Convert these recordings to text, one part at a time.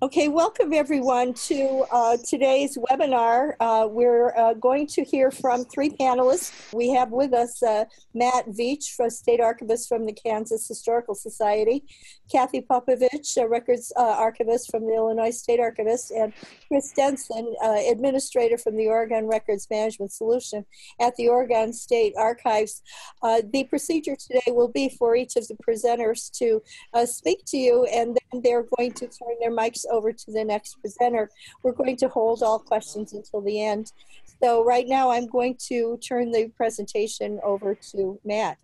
Okay, welcome everyone to uh, today's webinar. Uh, we're uh, going to hear from three panelists. We have with us uh, Matt Veatch, State Archivist from the Kansas Historical Society, Cathy Popovitch, a Records uh, Archivist from the Illinois State Archivist, and Chris Denson, uh, Administrator from the Oregon Records Management Solution at the Oregon State Archives. the procedure today will be for each of the presenters to speak to you, and then they're going to turn their mics over to the next presenter. We're going to hold all questions until the end. So right now I'm going to turn the presentation over to Matt.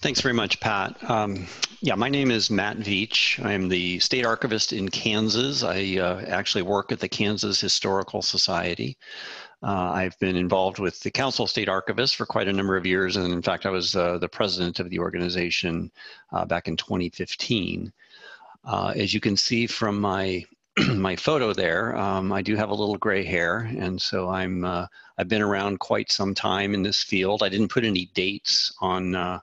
Thanks very much, Pat. Um, yeah, my name is Matt Veatch. I'm the state archivist in Kansas. I uh, actually work at the Kansas Historical Society. Uh, I've been involved with the Council of State Archivists for quite a number of years, and in fact, I was uh, the president of the organization uh, back in 2015. Uh, as you can see from my my photo there, um, I do have a little gray hair, and so I'm uh, I've been around quite some time in this field. I didn't put any dates on uh,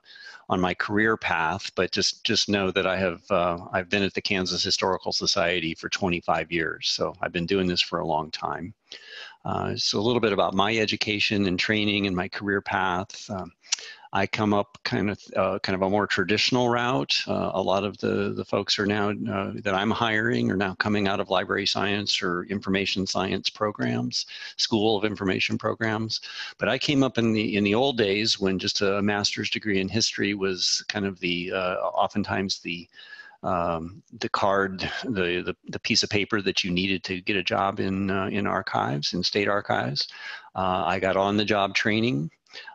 on my career path, but just just know that I have uh, I've been at the Kansas Historical Society for 25 years, so I've been doing this for a long time. Uh, so a little bit about my education and training and my career path. Um, I come up kind of uh, kind of a more traditional route. Uh, a lot of the the folks are now uh, that I'm hiring are now coming out of library science or information science programs, School of Information programs. But I came up in the in the old days when just a master's degree in history was kind of the uh, oftentimes the um, the card, the, the, the piece of paper that you needed to get a job in uh, in archives, in state archives. Uh, I got on the job training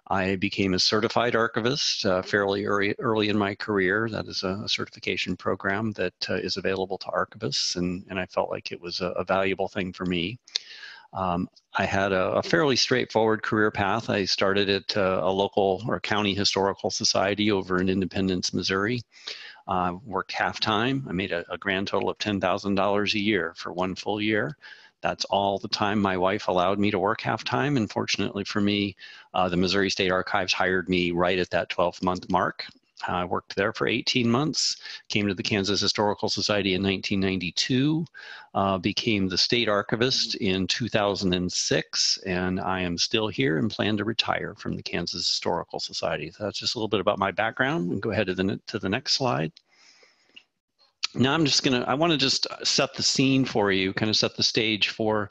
I became a certified archivist uh, fairly early, early in my career. That is a, a certification program that uh, is available to archivists, and, and I felt like it was a, a valuable thing for me. Um, I had a, a, fairly straightforward career path. I started at uh, a local or county historical society over in Independence, Missouri. Uh, worked half time. I made a, a grand total of $10,000 a year for one full year. That's all the time my wife allowed me to work half time. And fortunately for me, uh, the Missouri State Archives hired me right at that 12 month mark. I worked there for 18 months, came to the Kansas Historical Society in 1992, uh, became the state archivist in 2006, and I am still here and plan to retire from the Kansas Historical Society. So that's just a little bit about my background. Can go ahead to the, to the next slide now i'm just going to i want to just set the scene for you kind of set the stage for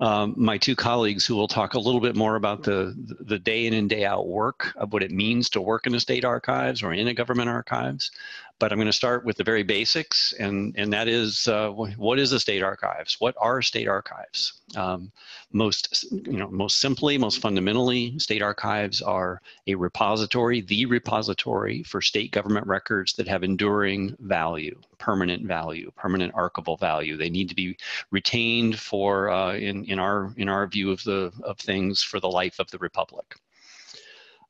um, my two colleagues who will talk a little bit more about the the day in and day out work of what it means to work in a state archives or in a government archives but I'm going to start with the very basics, and, and that is uh, what is a state archives? What are state archives? Um, most, you know, most simply, most fundamentally, state archives are a repository, the repository for state government records that have enduring value, permanent value, permanent archival value. They need to be retained for, uh, in, in, our, in our view of, the, of things, for the life of the republic.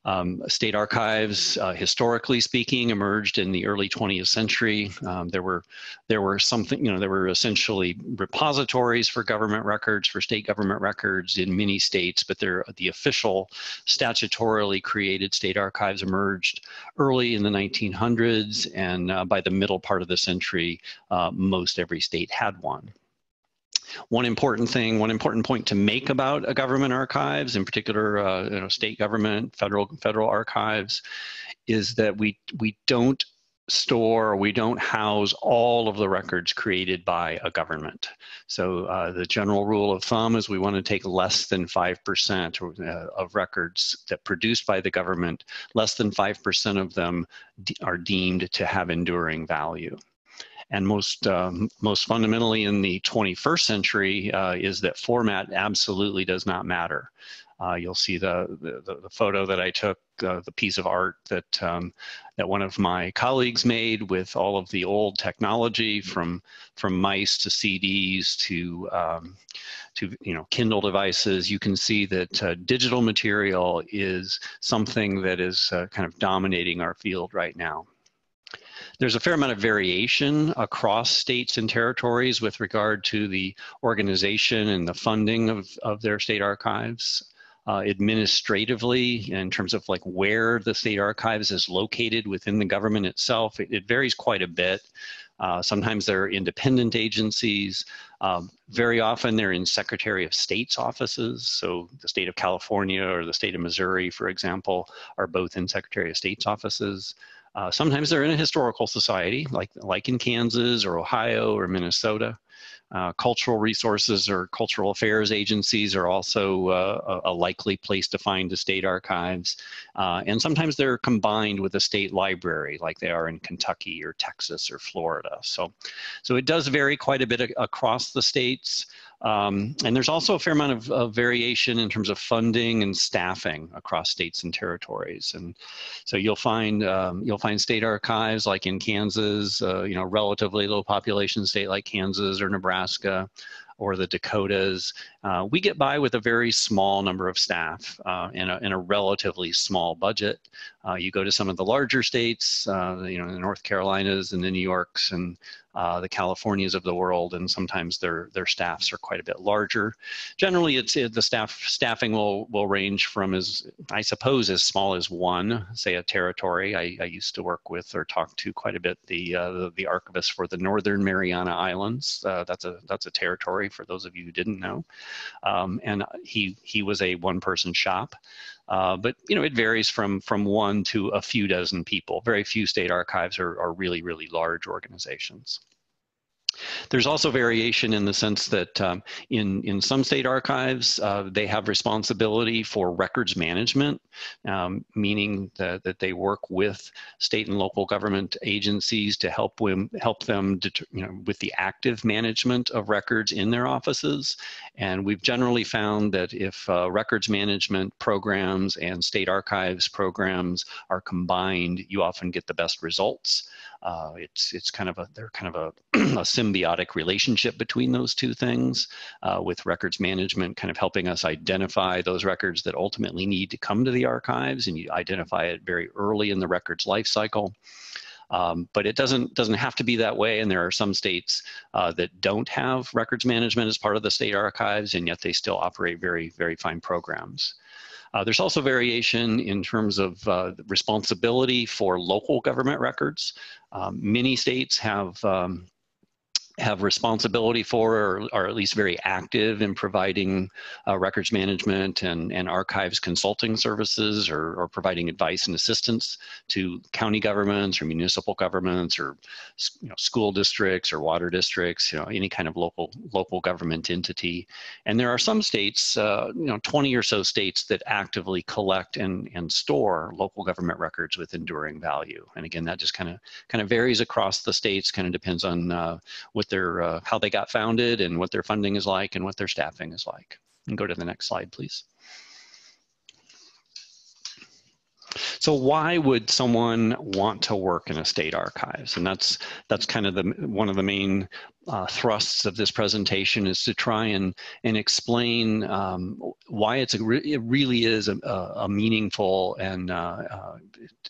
Um, state archives, uh, historically speaking, emerged in the early 20th century. Um, there were there were something you know there were essentially repositories for government records, for state government records in many states, but they're the official statutorily created state archives emerged early in the 1900s, and uh, by the middle part of the century, uh, most every state had one. One important thing, one important point to make about a government archives, in particular, uh, you know, state government, federal federal archives, is that we we don't store, we don't house all of the records created by a government. So uh, the general rule of thumb is we want to take less than 5% uh, of records that produced by the government, less than 5% of them are deemed to have enduring value and most um, most fundamentally in the 21st century uh, is that format absolutely does not matter. Uh, you'll see the, the, the photo that I took, uh, the piece of art that um, that one of my colleagues made with all of the old technology from from mice to CDs to um, to you know Kindle devices. You can see that uh, digital material is something that is uh, kind of dominating our field right now. There's a fair amount of variation across states and territories with regard to the organization and the funding of, of their state archives. Uh, administratively, in terms of like where the state archives is located within the government itself, it, it varies quite a bit. Uh, sometimes they're independent agencies. Um, very often they're in Secretary of State's offices. So the state of California or the state of Missouri, for example, are both in Secretary of State's offices. Uh, sometimes they're in a historical society, like, like in Kansas or Ohio or Minnesota. Uh, cultural resources or cultural affairs agencies are also uh, a, likely place to find the state archives. Uh, and sometimes they're combined with a state library like they are in Kentucky or Texas or Florida. So, so it does vary quite a bit across the states. Um, and there's also a fair amount of, of, variation in terms of funding and staffing across states and territories. And so you'll find um, you'll find state archives like in Kansas, uh, you know, relatively low population state like Kansas or Nebraska, or the Dakotas. Uh, we get by with a very small number of staff uh, in, a, a relatively small budget. Uh, you go to some of the larger states, uh, you know, the North Carolinas and the New Yorks and uh, the Californias of the world, and sometimes their their staffs are quite a bit larger. Generally, it's it, the staff staffing will will range from as I suppose as small as one, say a territory. I, I used to work with or talk to quite a bit the uh, the, the, archivist for the Northern Mariana Islands. Uh, that's a that's a territory for those of you who didn't know, um, and he he was a one person shop. Uh, but you know, it varies from from one to a few dozen people. Very few state archives are, are really, really large organizations. There's also variation in the sense that um, in, in some state archives, uh, they have responsibility for records management, um, meaning that, that they work with state and local government agencies to help them, help them you know, with the active management of records in their offices. And we've generally found that if uh, records management programs and state archives programs are combined, you often get the best results. Uh, it's it's kind of a they're kind of a, a symbiotic relationship between those two things, uh, with records management kind of helping us identify those records that ultimately need to come to the archives, and you identify it very early in the records life cycle. Um, but it doesn't doesn't have to be that way, and there are some states uh, that don't have records management as part of the state archives, and yet they still operate very very fine programs. Uh, there's also variation in terms of uh, responsibility for local government records. Um, many states have um, have responsibility for or are at least very active in providing uh, records management and, and archives consulting services or, or providing advice and assistance to county governments or municipal governments or you know, school districts or water districts, you know, any kind of local local government entity. And there are some states, uh, you know, 20 or so states that actively collect and, and store local government records with enduring value. And again, that just kind of kind of varies across the states, kind of depends on uh, what their uh, how they got founded and what their funding is like and what their staffing is like. And go to the next slide, please. So why would someone want to work in a state archives? And that's that's kind of the one of the main uh, thrusts of this presentation is to try and and explain um, why it's a re it really is a, a meaningful and uh, uh,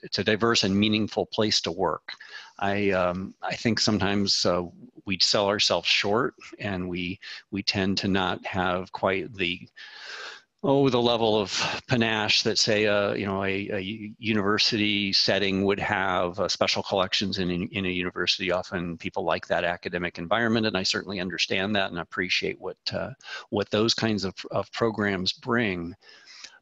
it's a diverse and meaningful place to work. I um, I think sometimes uh, we sell ourselves short and we we tend to not have quite the oh the level of panache that say a you know a, a university setting would have uh, special collections in, in a university. Often people like that academic environment and i certainly understand that and appreciate what uh, what those kinds of, of programs bring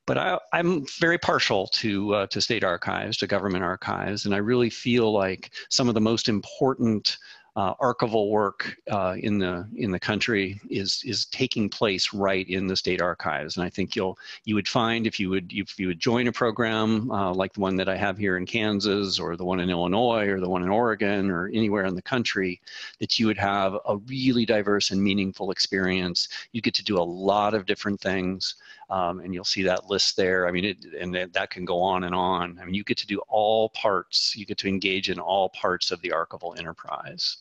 but I, am very partial to uh, to state archives, to government archives, and I really feel like some of the most important uh, archival work uh, in the in the country is is taking place right in the state archives, and I think you'll you would find if you would if you would join a program uh, like the one that I have here in Kansas, or the one in Illinois, or the one in Oregon, or anywhere in the country, that you would have a really diverse and meaningful experience. You get to do a lot of different things, um, and you'll see that list there. I mean, it, and that can go on and on. I mean, you get to do all parts. You get to engage in all parts of the archival enterprise.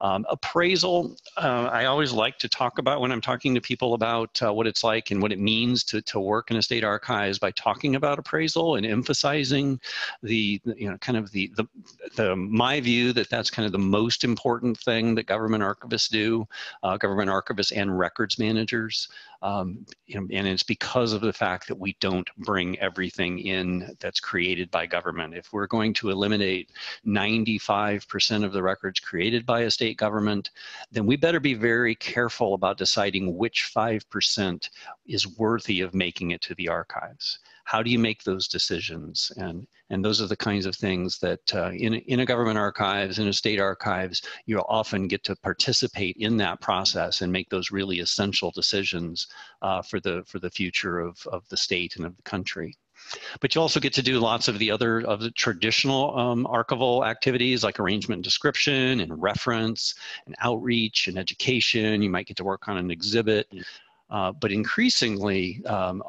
Um, appraisal, uh, I always like to talk about when I'm talking to people about uh, what it's like and what it means to, to work in a state archives by talking about appraisal and emphasizing the, you know, kind of the, the, the my view that that's kind of the most important thing that government archivists do, uh, government archivists and records managers. Um, you know, and it's because of the fact that we don't bring everything in that's created by government. If we're going to eliminate 95% of the records created by a state government, then we better be very careful about deciding which 5% is worthy of making it to the archives how do you make those decisions? And, and those are the kinds of things that uh, in, in a government archives, in a state archives, you'll often get to participate in that process and make those really essential decisions uh, for, the, for the future of, of the state and of the country. But you also get to do lots of the other of the traditional um, archival activities like arrangement and description and reference and outreach and education. You might get to work on an exhibit. Uh, but increasingly, um,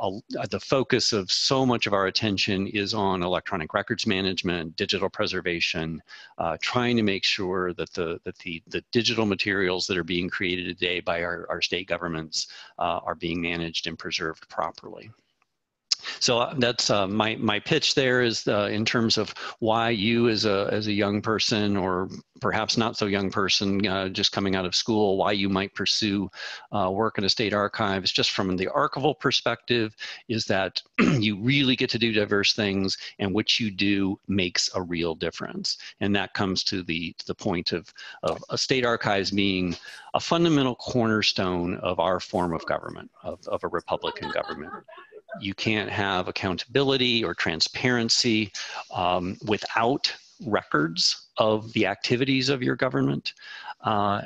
the focus of so much of our attention is on electronic records management, digital preservation, uh, trying to make sure that the that the, the digital materials that are being created today by our, our state governments uh, are being managed and preserved properly. So uh, that's uh, my my pitch. There is uh, in terms of why you, as a as a young person, or perhaps not so young person, uh, just coming out of school, why you might pursue uh, work in a state archives. Just from the archival perspective, is that you really get to do diverse things, and what you do makes a real difference. And that comes to the to the point of of a state archives being a fundamental cornerstone of our form of government, of, of a republican government you can't have accountability or transparency um, without records of the activities of your government. Uh,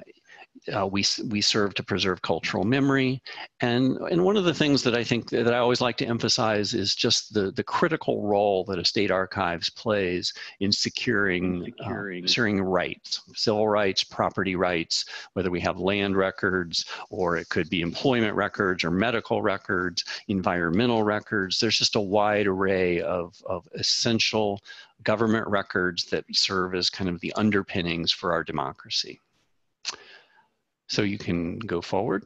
uh, we, we serve to preserve cultural memory. And, and one of the things that I think that I always like to emphasize is just the, the critical role that a state archives plays in securing, securing. Uh, securing rights, civil rights, property rights, whether we have land records or it could be employment records or medical records, environmental records. There's just a wide array of, of essential government records that serve as kind of the underpinnings for our democracy. So you can go forward.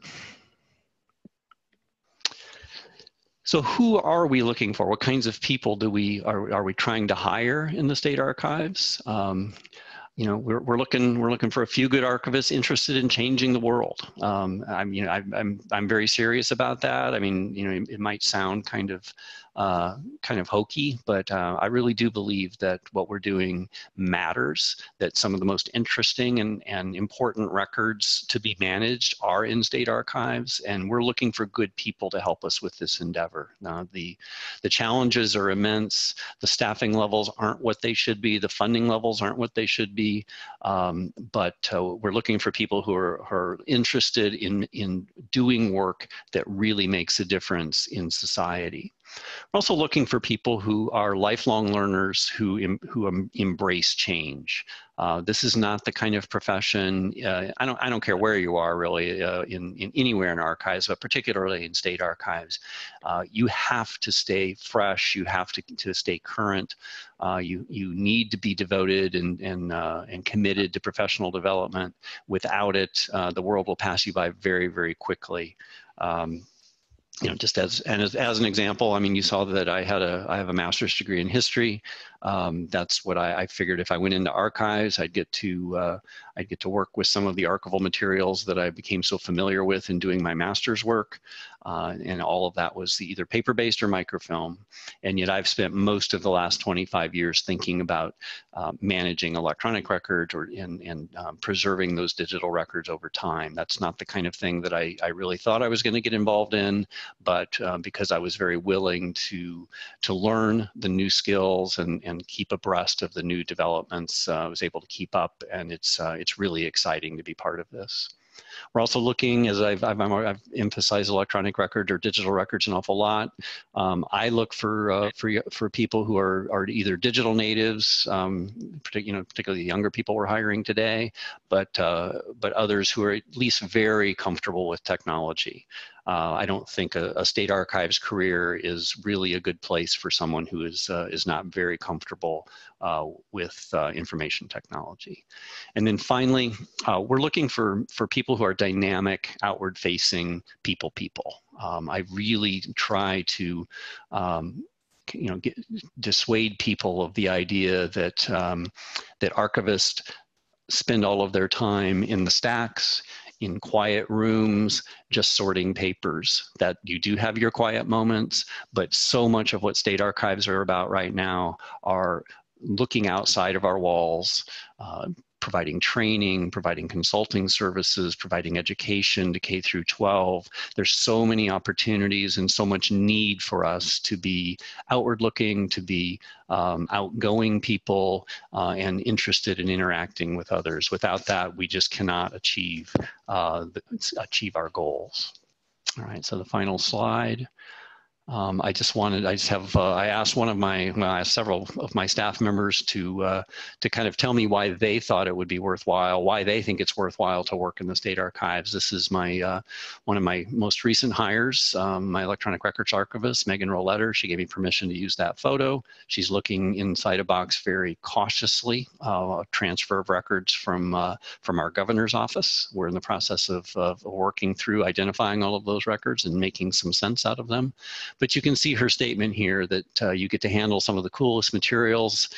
So who are we looking for? What kinds of people do we are, are we trying to hire in the state archives? Um, you know, we're, we're looking we're looking for a few good archivists interested in changing the world. Um, I'm you know I, I'm I'm very serious about that. I mean, you know, it, it might sound kind of uh, kind of hokey, but uh, I really do believe that what we're doing matters, that some of the most interesting and, and important records to be managed are in state archives, and we're looking for good people to help us with this endeavor. Now, the, the challenges are immense, the staffing levels aren't what they should be, the funding levels aren't what they should be, um, but uh, we're looking for people who are, who are interested in, in doing work that really makes a difference in society. We're also looking for people who are lifelong learners who, em, who em, embrace change. Uh, this is not the kind of profession, uh, I, don't, I don't care where you are really, uh, in, in anywhere in archives, but particularly in state archives. Uh, you have to stay fresh, you have to, to stay current, uh, you, you need to be devoted and, and, uh, and committed to professional development. Without it, the world will pass you by very, very quickly. Um, you know, just as and as, as an example, I mean, you saw that I had a I have a master's degree in history. Um, that's what I, I, figured. If I went into archives, I'd get to uh, I'd get to work with some of the archival materials that I became so familiar with in doing my master's work, uh, and all of that was either paper-based or microfilm. And yet, I've spent most of the last 25 years thinking about uh, managing electronic records or and, and um, preserving those digital records over time. That's not the kind of thing that I, I really thought I was going to get involved in, but uh, because I was very willing to to learn the new skills and and and keep abreast of the new developments. Uh, I was able to keep up, and it's uh, it's really exciting to be part of this. We're also looking, as I've, I've, I've, emphasized electronic record or digital records an awful lot. Um, I look for, uh, for, for people who are, are either digital natives, um, you know, particularly the younger people we're hiring today, but, uh, but others who are at least very comfortable with technology. Uh, I don't think a, a, state archives career is really a good place for someone who is, uh, is not very comfortable uh, with uh, information technology. And then finally, uh, we're looking for, for people who are dynamic, outward facing people people. Um, I really try to um, you know, get, dissuade people of the idea that, um, that archivists spend all of their time in the stacks in quiet rooms, just sorting papers. That you do have your quiet moments, but so much of what state archives are about right now are looking outside of our walls, uh, providing training, providing consulting services, providing education to K through 12. There's so many opportunities and so much need for us to be outward looking, to be um, outgoing people uh, and interested in interacting with others. Without that, we just cannot achieve, uh, achieve our goals. All right, so the final slide. Um, I just wanted, I just have, uh, I asked one of my, well, I asked several of my staff members to, uh, to kind of tell me why they thought it would be worthwhile, why they think it's worthwhile to work in the state archives. This is my, uh, one of my most recent hires, um, my electronic records archivist, Megan Roletter. She gave me permission to use that photo. She's looking inside a box very cautiously, uh, transfer of records from, uh, from our governor's office. We're in the process of, of working through identifying all of those records and making some sense out of them. But you can see her statement here that uh, you get to handle some of the coolest materials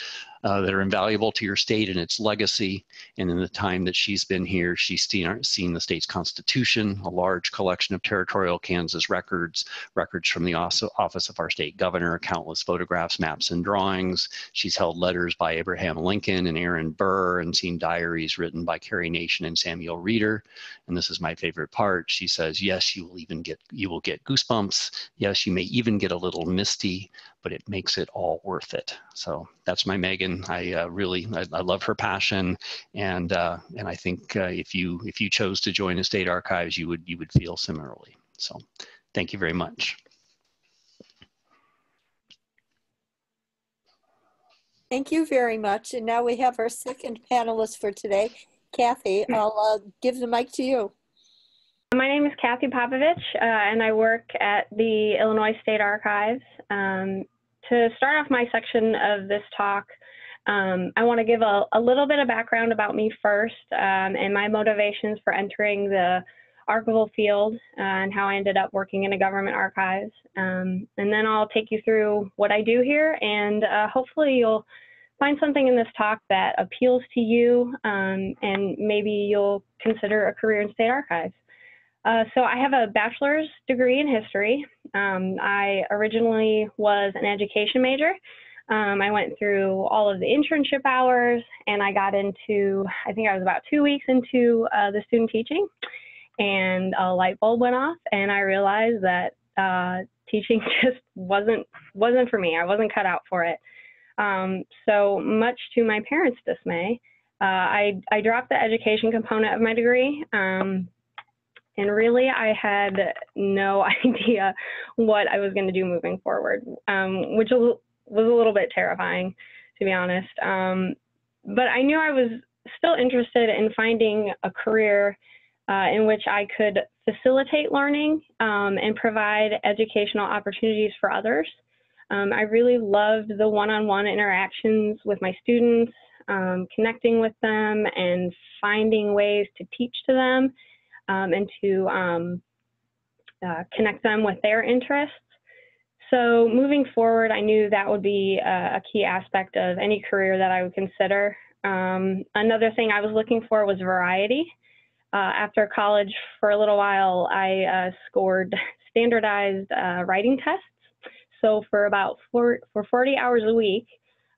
uh, that are invaluable to your state and its legacy. And in the time that she's been here, she's seen, seen the state's constitution, a large collection of territorial Kansas records, records from the office of our state governor, countless photographs, maps, and drawings. She's held letters by Abraham Lincoln and Aaron Burr and seen diaries written by Carrie Nation and Samuel Reader. And this is my favorite part. She says, yes, you will even get, you will get goosebumps. Yes, you may even get a little misty, but it makes it all worth it. So that's my Megan. I uh, really I, I, love her passion, and uh, and I think uh, if you if you chose to join the state archives, you would you would feel similarly. So thank you very much. Thank you very much. And now we have our second panelist for today, Cathy. I'll uh, give the mic to you. My name is Cathy Popovitch, uh, and I work at the Illinois State Archives. Um, to start off my section of this talk, um, I want to give a, a, little bit of background about me first um, and my motivations for entering the archival field uh, and how I ended up working in a government archives. Um, and then I'll take you through what I do here, and uh, hopefully you'll find something in this talk that appeals to you, um, and maybe you'll consider a career in state archives. Uh, so I have a bachelor's degree in history. Um, I originally was an education major. Um, I went through all of the internship hours and I got into, I think I was about two weeks into uh, the student teaching and a light bulb went off and I realized that uh, teaching just wasn't, wasn't for me. I wasn't cut out for it. Um, so much to my parents' dismay, uh, I, I dropped the education component of my degree. Um, and really, I had no idea what I was going to do moving forward, um, which was a little bit terrifying, to be honest. Um, but I knew I was still interested in finding a career uh, in which I could facilitate learning um, and provide educational opportunities for others. Um, I really loved the one on one interactions with my students, um, connecting with them, and finding ways to teach to them um, and to um, uh, connect them with their interests. So moving forward, I knew that would be a, a key aspect of any career that I would consider. Um, another thing I was looking for was variety. Uh, after college, for a little while, I uh, scored standardized uh, writing tests. So for about four, for 40 hours a week,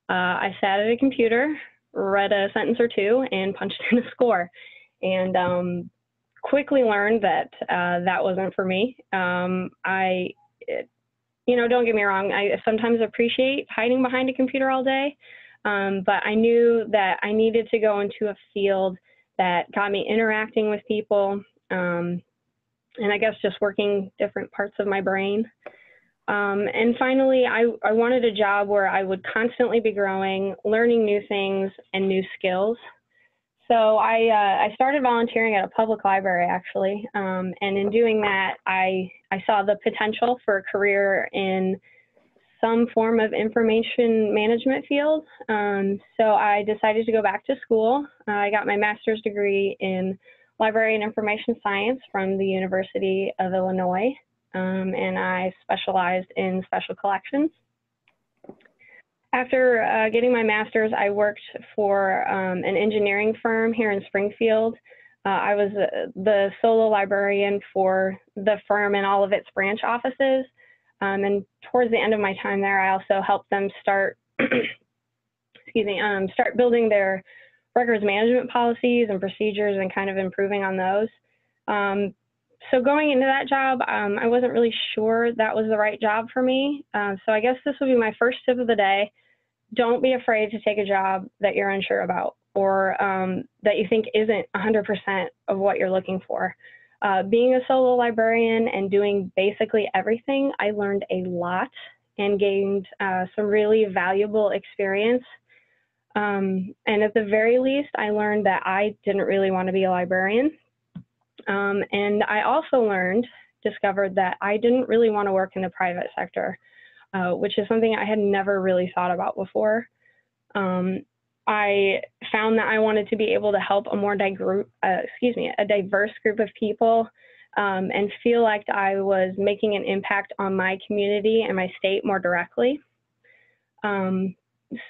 uh, I sat at a computer, read a sentence or two, and punched in a score. And um, quickly learned that uh, that wasn't for me. Um, I, it, you know, don't get me wrong, I sometimes appreciate hiding behind a computer all day, um, but I knew that I needed to go into a field that got me interacting with people, um, and I guess just working different parts of my brain. Um, and finally, I, I wanted a job where I would constantly be growing, learning new things and new skills. So I uh, I started volunteering at a public library actually, um, and in doing that, I I saw the potential for a career in some form of information management field. Um, so I decided to go back to school. Uh, I got my master's degree in library and information science from the University of Illinois, um, and I specialized in special collections. After uh, getting my master's, I worked for um, an engineering firm here in Springfield Uh, I was uh, the solo librarian for the firm and all of its branch offices. Um, and towards the end of my time there, I also helped them start, excuse me, um, start building their records management policies and procedures and kind of improving on those. Um, so going into that job, um, I wasn't really sure that was the right job for me. Uh, so I guess this would be my first tip of the day. Don't be afraid to take a job that you're unsure about or um, that you think isn't 100% of what you're looking for. Uh, being a solo librarian and doing basically everything, I learned a lot and gained uh, some really valuable experience. Um, and at the very least, I learned that I didn't really want to be a librarian. Um, and I also learned, discovered that I didn't really want to work in the private sector, uh, which is something I had never really thought about before. Um, I found that I wanted to be able to help a more uh, excuse me, a diverse group of people um, and feel like I was making an impact on my community and my state more directly. Um,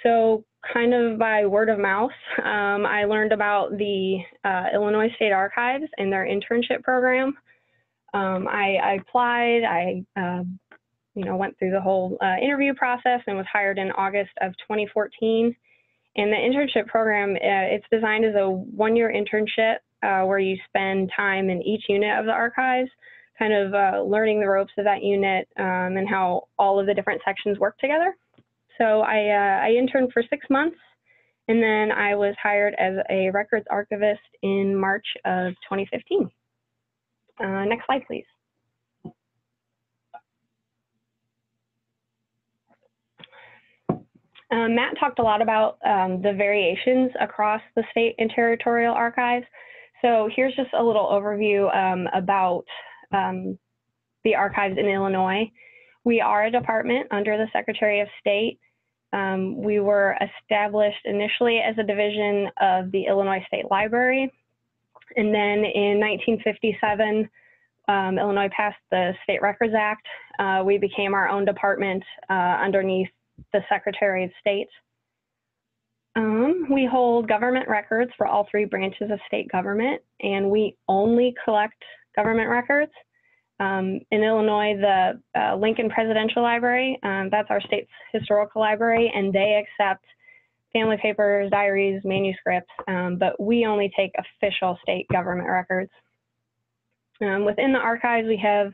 so kind of by word of mouth, um, I learned about the uh, Illinois State Archives and their internship program. Um, I, I, applied, I uh, you know, went through the whole uh, interview process and was hired in August of 2014. And the internship program, uh, it's designed as a one-year internship uh, where you spend time in each unit of the archives, kind of uh, learning the ropes of that unit um, and how all of the different sections work together. So I, uh, I interned for six months, and then I was hired as a records archivist in March of 2015. Uh, next slide, please. Um, Matt talked a lot about um, the variations across the state and territorial archives. So here's just a little overview um, about um, the archives in Illinois. We are a department under the Secretary of State. Um, we were established initially as a division of the Illinois State Library. And then in 1957, um, Illinois passed the State Records Act. Uh, we became our own department uh, underneath the Secretary of State. Um, we hold government records for all three branches of state government, and we only collect government records. Um, in Illinois, the uh, Lincoln Presidential Library, um, that's our state's historical library, and they accept family papers, diaries, manuscripts, um, but we only take official state government records. Um, within the archives, we have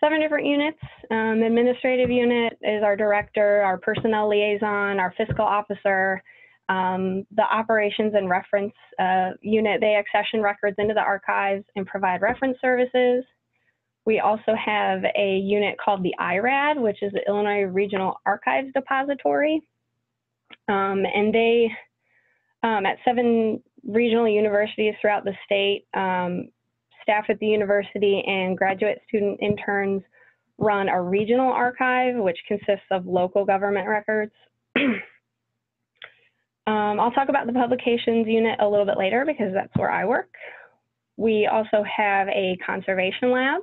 seven different units. Um, administrative unit is our director, our personnel liaison, our fiscal officer, um, the operations and reference uh, unit, they accession records into the archives and provide reference services. We also have a unit called the IRAD, which is the Illinois Regional Archives Depository. Um, and they, um, at seven regional universities throughout the state, um, staff at the university and graduate student interns run a regional archive, which consists of local government records. Um, I'll talk about the publications unit a little bit later because that's where I work. We also have a conservation lab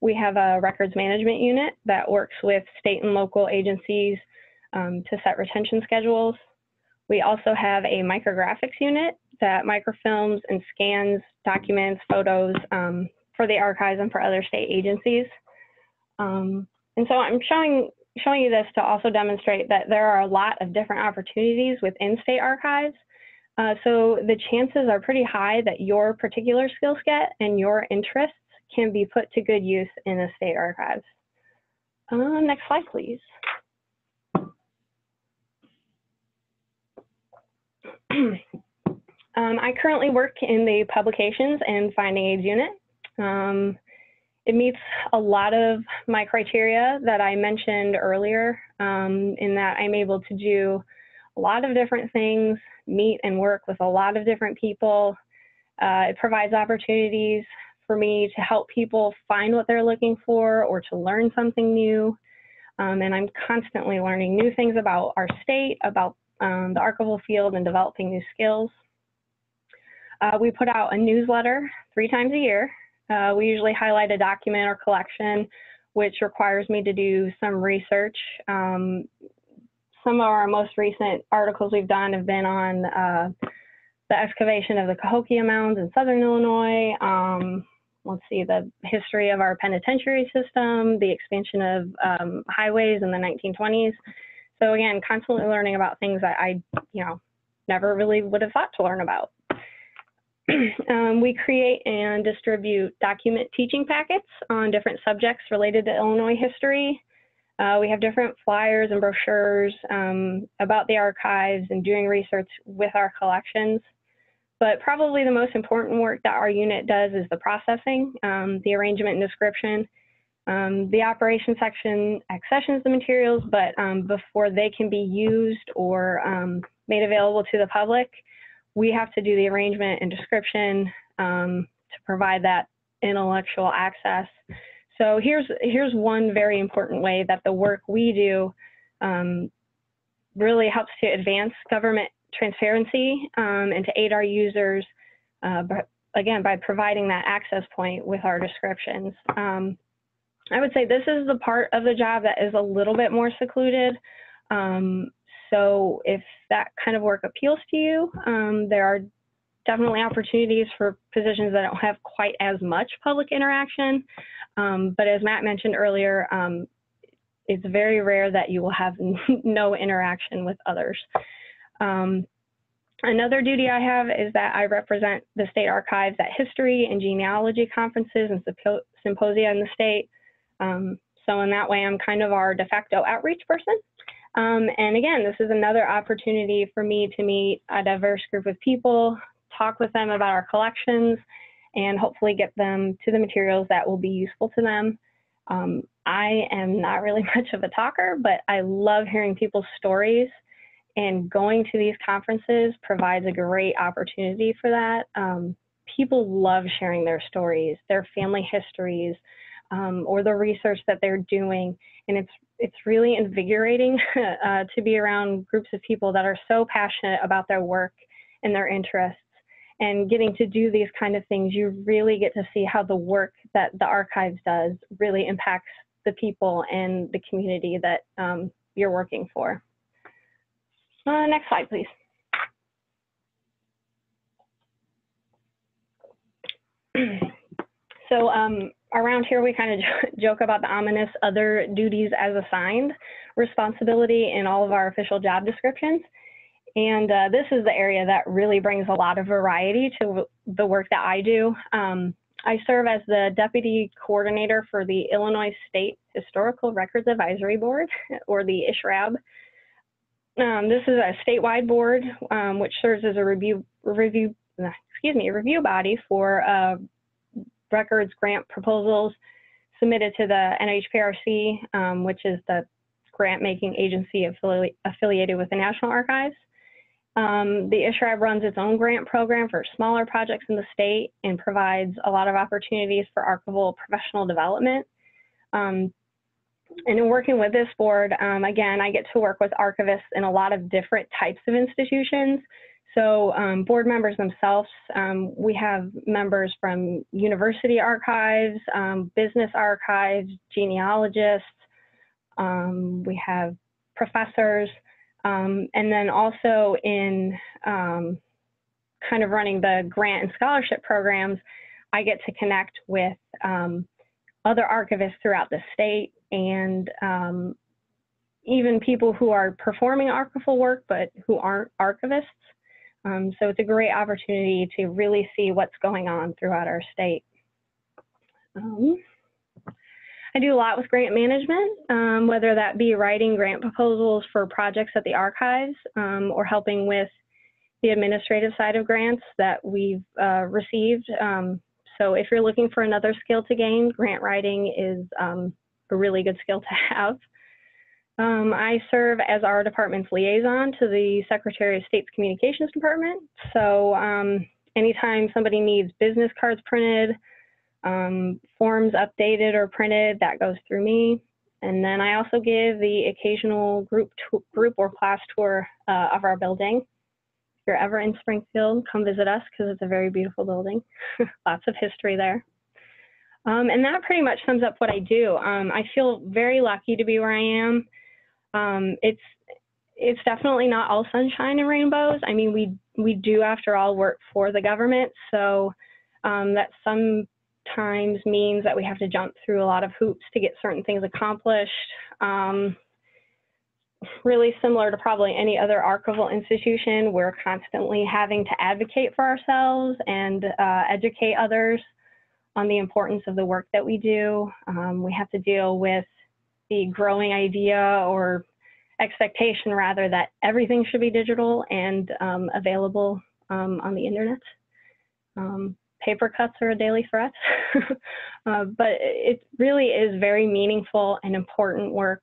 we have a records management unit that works with state and local agencies um, to set retention schedules. We also have a micrographics unit that microfilms and scans documents, photos um, for the archives and for other state agencies. Um, and so I'm showing, showing you this to also demonstrate that there are a lot of different opportunities within state archives. Uh, so the chances are pretty high that your particular skill set and your interests can be put to good use in the state archives. Uh, next slide, please. um, I currently work in the publications and finding aids unit. Um, it meets a lot of my criteria that I mentioned earlier um, in that I'm able to do a lot of different things, meet and work with a lot of different people. Uh, it provides opportunities for me to help people find what they're looking for or to learn something new. Um, and I'm constantly learning new things about our state, about um, the archival field, and developing new skills. Uh, we put out a newsletter three times a year. Uh, we usually highlight a document or collection, which requires me to do some research. Um, some of our most recent articles we've done have been on uh, the excavation of the Cahokia Mounds in southern Illinois. Um, let's see, the history of our penitentiary system, the expansion of um, highways in the 1920s. So again, constantly learning about things that I, you know, never really would have thought to learn about. um, we create and distribute document teaching packets on different subjects related to Illinois history. Uh, we have different flyers and brochures um, about the archives and doing research with our collections. But probably the most important work that our unit does is the processing, um, the arrangement and description. Um, the operation section accessions the materials, but um, before they can be used or um, made available to the public, we have to do the arrangement and description um, to provide that intellectual access. So here's here's one very important way that the work we do um, really helps to advance government transparency um, and to aid our users, uh, again, by providing that access point with our descriptions. Um, I would say this is the part of the job that is a little bit more secluded. Um, so if that kind of work appeals to you, um, there are definitely opportunities for positions that don't have quite as much public interaction. Um, but as Matt mentioned earlier, um, it's very rare that you will have no interaction with others. Um, another duty I have is that I represent the state archives at history and genealogy conferences and symposia in the state. Um, so in that way, I'm kind of our de facto outreach person. Um, and again, this is another opportunity for me to meet a diverse group of people, talk with them about our collections, and hopefully get them to the materials that will be useful to them. Um, I am not really much of a talker, but I love hearing people's stories and going to these conferences provides a great opportunity for that. Um, people love sharing their stories, their family histories, um, or the research that they're doing, and it's it's really invigorating uh, to be around groups of people that are so passionate about their work and their interests. And getting to do these kind of things, you really get to see how the work that the archives does really impacts the people and the community that um, you're working for. Uh, next slide, please. so um, around here, we kind of joke about the ominous other duties as assigned responsibility in all of our official job descriptions. And uh, this is the area that really brings a lot of variety to the work that I do. Um, I serve as the deputy coordinator for the Illinois State Historical Records Advisory Board, or the ISHRAB. Um, this is a statewide board um, which serves as a review review excuse me review body for uh, records grant proposals submitted to the NHPRC, um, which is the grant making agency affili affiliated with the National Archives. Um, the ISHRAB runs its own grant program for smaller projects in the state and provides a lot of opportunities for archival professional development. Um, and in working with this board, um, again, I get to work with archivists in a lot of different types of institutions. So um, board members themselves, um, we have members from university archives, um, business archives, genealogists, um, we have professors, um, and then also in kind of running the grant and scholarship programs, I get to connect with other archivists throughout the state and um, even people who are performing archival work but who aren't archivists. Um, so it's a great opportunity to really see what's going on throughout our state. Um, I do a lot with grant management, um, whether that be writing grant proposals for projects at the archives um, or helping with the administrative side of grants that we've uh, received. Um, so if you're looking for another skill to gain, grant writing is um, a really good skill to have. Um, I serve as our department's liaison to the Secretary of State's Communications Department. So um, anytime somebody needs business cards printed, um, forms updated or printed, that goes through me. And then I also give the occasional group group or class tour uh, of our building. If you're ever in Springfield, come visit us because it's a very beautiful building. Lots of history there. Um, and that pretty much sums up what I do. Um, I feel very lucky to be where I am. Um, it's it's definitely not all sunshine and rainbows. I mean, we we do, after all, work for the government, so um, that sometimes means that we have to jump through a lot of hoops to get certain things accomplished. Um, really similar to probably any other archival institution, we're constantly having to advocate for ourselves and uh, educate others on the importance of the work that we do. Um, we have to deal with the growing idea or expectation rather that everything should be digital and um, available um, on the internet. Um, paper cuts are a daily threat, uh, but it really is very meaningful and important work.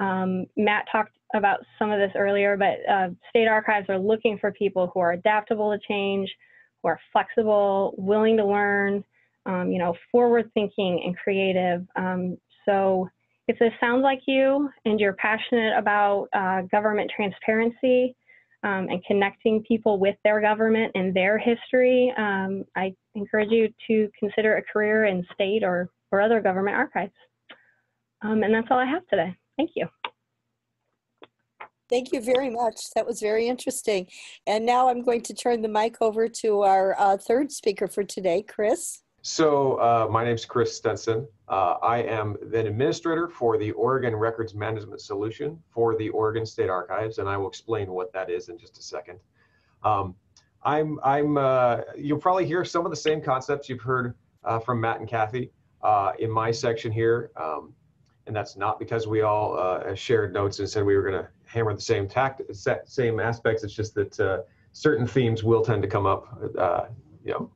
Um, Matt talked about some of this earlier, but uh, state archives are looking for people who are adaptable to change, who are flexible, willing to learn, um, you know, forward thinking and creative. Um, so if this sounds like you and you're passionate about uh, government transparency um, and connecting people with their government and their history, um, I encourage you to consider a career in state or, or other government archives. Um, and that's all I have today. Thank you. Thank you very much. That was very interesting. And now I'm going to turn the mic over to our uh, third speaker for today, Chris. So uh, my name is Chris Stenson. Uh, I am the administrator for the Oregon Records Management Solution for the Oregon State Archives, and I will explain what that is in just a second. Um, I'm, I'm, uh, you'll probably hear some of the same concepts you've heard uh, from Matt and Cathy uh, in my section here. Um, and that's not because we all uh, shared notes and said we were going to hammer the same tact, same aspects. It's just that certain themes will tend to come up, you know,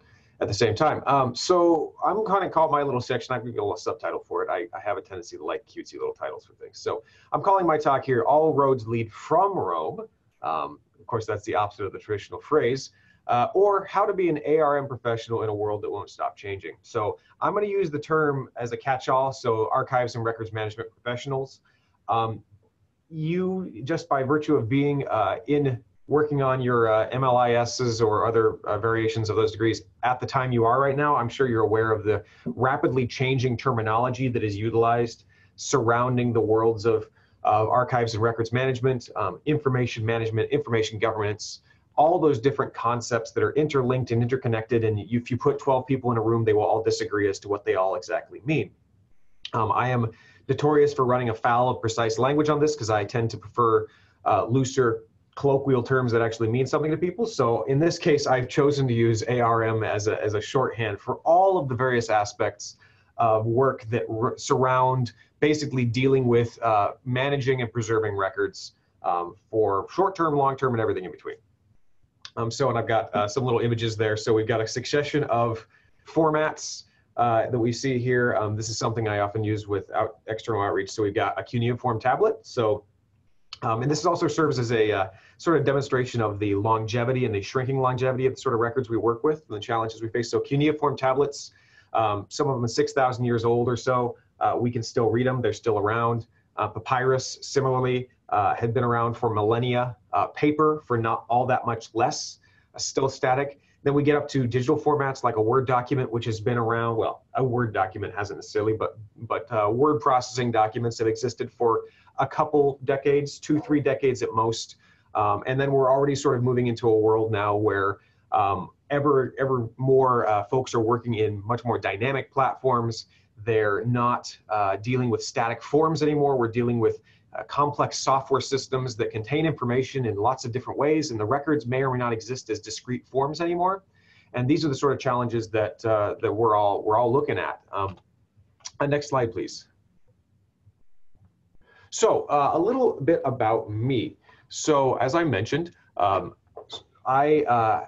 at the same time. Um, so I'm kind of call my little section, I'm going to get a little subtitle for it. I, I, have a tendency to like cutesy little titles for things. So I'm calling my talk here, All Roads Lead from Rome. Um, of course, that's the opposite of the traditional phrase. Uh, or how to be an ARM professional in a world that won't stop changing. So I'm going to use the term as a catch-all. So archives and records management professionals. Um, you, just by virtue of being uh, in working on your uh, MLISs or other uh, variations of those degrees at the time you are right now, I'm sure you're aware of the rapidly changing terminology that is utilized surrounding the worlds of uh, archives and records management, um, information management, information governance, all those different concepts that are interlinked and interconnected. And if you put 12 people in a room, they will all disagree as to what they all exactly mean. Um, I am notorious for running afoul of precise language on this because I tend to prefer uh, looser colloquial terms that actually mean something to people. So in this case, I've chosen to use ARM as a, as a shorthand for all of the various aspects of work that surround basically dealing with uh, managing and preserving records um, for short-term, long-term, and everything in between. Um, so, and I've got uh, some little images there. So we've got a succession of formats uh, that we see here. Um, this is something I often use with out, external outreach. So we've got a cuneiform tablet. So um, and this also serves as a uh, sort of demonstration of the longevity and the shrinking longevity of the sort of records we work with and the challenges we face. So cuneiform tablets, um, some of them 6,000 years old or so, uh, we can still read them. They're still around. Uh, papyrus, similarly, uh, had been around for millennia. Uh, paper, for not all that much less, uh, still static. Then we get up to digital formats like a Word document, which has been around. Well, a Word document hasn't necessarily, but but word processing documents have existed for a couple decades, two, three decades at most. Um, and then we're already sort of moving into a world now where um, ever, ever more uh, folks are working in much more dynamic platforms. They're not uh, dealing with static forms anymore. We're dealing with uh, complex software systems that contain information in lots of different ways, and the records may or may not exist as discrete forms anymore. And these are the sort of challenges that uh, that we're all we're all looking at. Um, uh, next slide, please. So uh, a little bit about me. So as I mentioned, um, I, uh,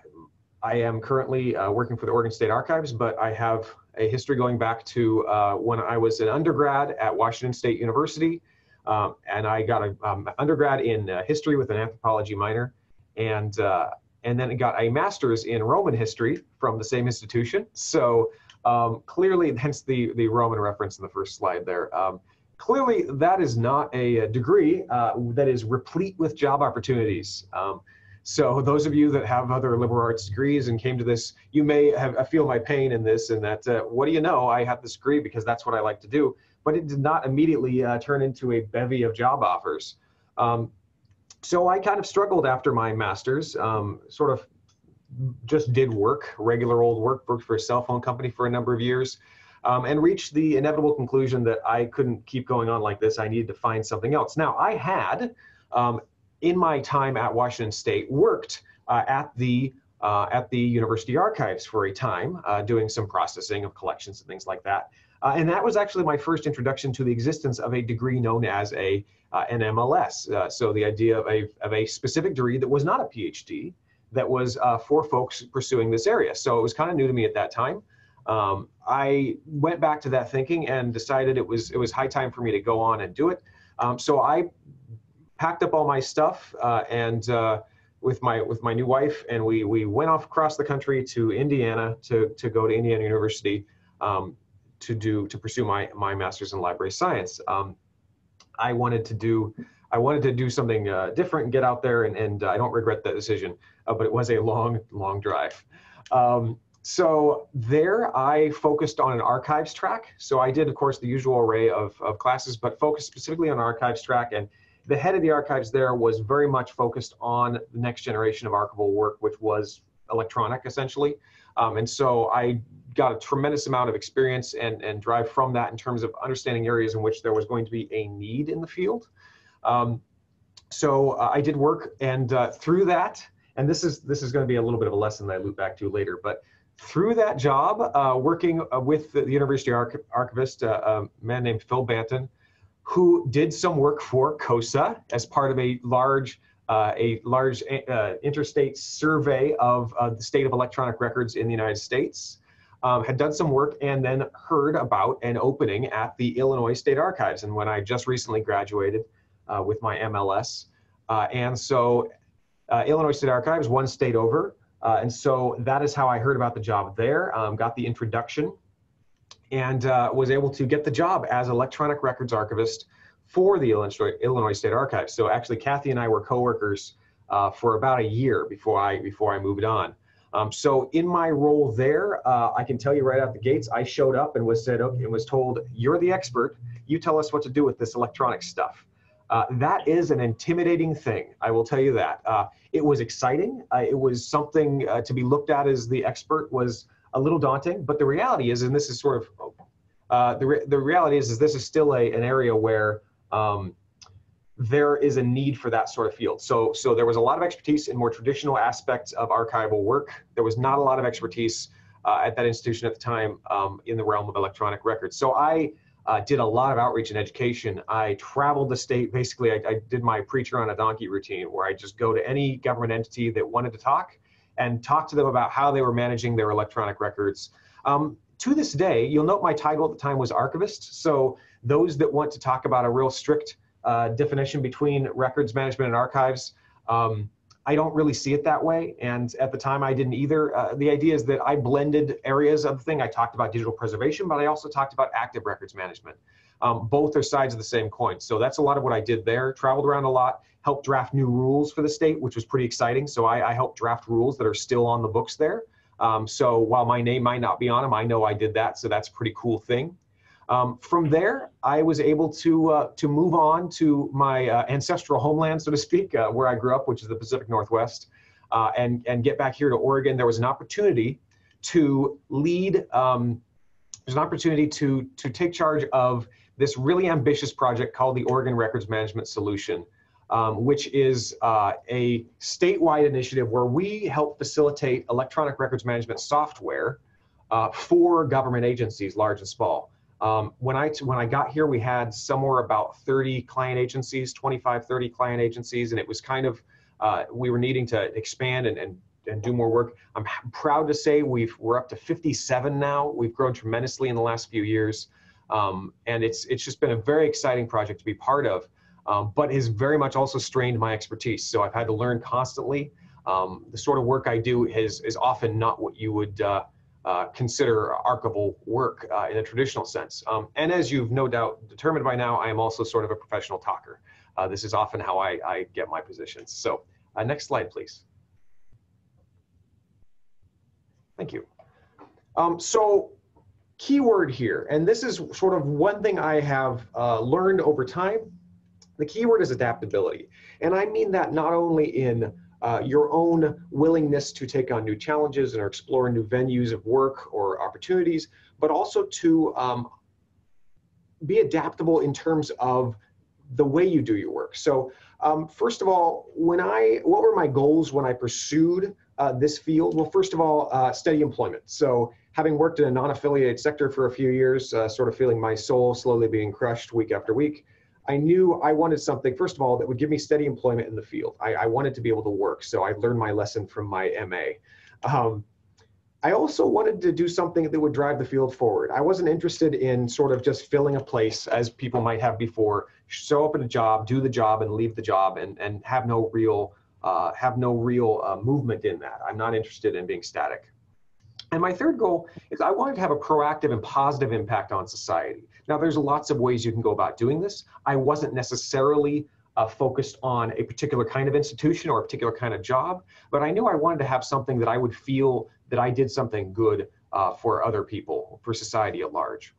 I am currently uh, working for the Oregon State Archives, but I have a history going back to uh, when I was an undergrad at Washington State University. Um, and I got an um, undergrad in uh, history with an anthropology minor. And, uh, and then got a master's in Roman history from the same institution. So um, clearly, hence the, the Roman reference in the first slide there. Um, clearly that is not a, degree uh, that is replete with job opportunities. Um, so those of you that have other liberal arts degrees and came to this, you may have I feel my pain in this and that, uh, what do you know, I have this degree because that's what I like to do, but it did not immediately uh, turn into a bevy of job offers. Um, so I kind of struggled after my master's, um, sort of just did work, regular old work, worked for a cell phone company for a number of years, um, and reached the inevitable conclusion that I couldn't keep going on like this. I needed to find something else. Now, I had, um, in my time at Washington State, worked uh, at the uh, at the university archives for a time, uh, doing some processing of collections and things like that. Uh, and that was actually my first introduction to the existence of a degree known as a uh, an MLS. Uh, so the idea of a, of a specific degree that was not a PhD, that was uh, for folks pursuing this area. So it was kind of new to me at that time. Um, I went back to that thinking and decided it was it was high time for me to go on and do it. Um, so I packed up all my stuff uh, and uh, with my with my new wife, and we we went off across the country to Indiana to to go to Indiana University um, to do to pursue my my master's in library science. Um, I wanted to do I wanted to do something uh, different and get out there, and, and uh, I don't regret that decision. Uh, but it was a long, long drive. Um, so there, I focused on an archives track. So I did, of course, the usual array of, of classes, but focused specifically on archives track. And the head of the archives there was very much focused on the next generation of archival work, which was electronic, essentially. Um, and so I got a tremendous amount of experience and, and drive from that in terms of understanding areas in which there was going to be a need in the field. Um, so uh, I did work, and uh, through that, and this is this is going to be a little bit of a lesson that I loop back to later, but through that job, uh, working uh, with the University Arch archivist, uh, a man named Phil Bantin, who did some work for COSA as part of a large uh, a large interstate survey of the state of electronic records in the United States. Um, had done some work and then heard about an opening at the Illinois State Archives. And when I just recently graduated, uh, with my MLS. Uh, and so uh, Illinois State Archives, one state over. Uh, and so that is how I heard about the job there, um, got the introduction, and uh, was able to get the job as electronic records archivist for the Illinois, Illinois State Archives. So actually, Cathy and I were coworkers uh, for about a year before I, before I moved on. Um, so in my role there, uh, I can tell you right out the gates, I showed up and was said, okay, and was told, you're the expert. You tell us what to do with this electronic stuff. Uh, that is an intimidating thing. I will tell you that. Uh, it was exciting. Uh, it was something uh, to be looked at as the expert was a little daunting. But the reality is, and this is sort of uh, the re- the reality is, is this is still a an area where um, there is a need for that sort of field. So so there was a lot of expertise in more traditional aspects of archival work. There was not a lot of expertise uh, at that institution at the time um, in the realm of electronic records. So I uh, did a lot of outreach and education. I traveled the state. Basically, I, I, did my preacher on a donkey routine where I just go to any government entity that wanted to talk and talk to them about how they were managing their electronic records. Um, to this day, you'll note my title at the time was archivist. So those that want to talk about a real strict uh, definition between records management and archives, um, I don't really see it that way. And at the time, I didn't either. Uh, the idea is that I blended areas of the thing. I talked about digital preservation, but I also talked about active records management. Um, both are sides of the same coin. So that's a lot of what I did there. Traveled around a lot, helped draft new rules for the state, which was pretty exciting. So I, I helped draft rules that are still on the books there. Um, so while my name might not be on them, I know I did that. So that's a pretty cool thing. Um, from there, I was able to uh, to move on to my uh, ancestral homeland, so to speak, uh, where I grew up, which is the Pacific Northwest, uh, and and get back here to Oregon. There was an opportunity to lead. Um, there's an opportunity to to take charge of this really ambitious project called the Oregon Records Management Solution, um, which is uh, a statewide initiative where we help facilitate electronic records management software uh, for government agencies, large and small. Um, when I when I got here, we had somewhere about 30 client agencies, 25, 30 client agencies, and it was kind of uh, we were needing to expand and, and and do more work. I'm proud to say we've we're up to 57 now. We've grown tremendously in the last few years, um, and it's it's just been a very exciting project to be part of. Um, but has very much also strained my expertise. So I've had to learn constantly. Um, the sort of work I do is is often not what you would uh, uh, consider archival work uh, in a traditional sense. Um, and as you've no doubt determined by now, I am also sort of a professional talker. Uh, this is often how I, I get my positions. So uh, next slide, please. Thank you. Um, so keyword here, and this is sort of one thing I have uh, learned over time. The keyword is adaptability. And I mean that not only in uh, your own willingness to take on new challenges and explore new venues of work or opportunities, but also to um, be adaptable in terms of the way you do your work. So, um, first of all, when I, what were my goals when I pursued uh, this field? Well, first of all, uh, steady employment. So, having worked in a non-affiliated sector for a few years, uh, sort of feeling my soul slowly being crushed week after week, I knew I wanted something, first of all, that would give me steady employment in the field. I, I wanted to be able to work, so I learned my lesson from my MA. Um, I also wanted to do something that would drive the field forward. I wasn't interested in sort of just filling a place as people might have before, show up at a job, do the job, and leave the job, and, and have no real uh, have no real uh, movement in that. I'm not interested in being static. And my third goal is I wanted to have a proactive and positive impact on society. Now, there's lots of ways you can go about doing this. I wasn't necessarily uh, focused on a particular kind of institution or a particular kind of job, but I knew I wanted to have something that I would feel that I did something good uh, for other people, for society at large.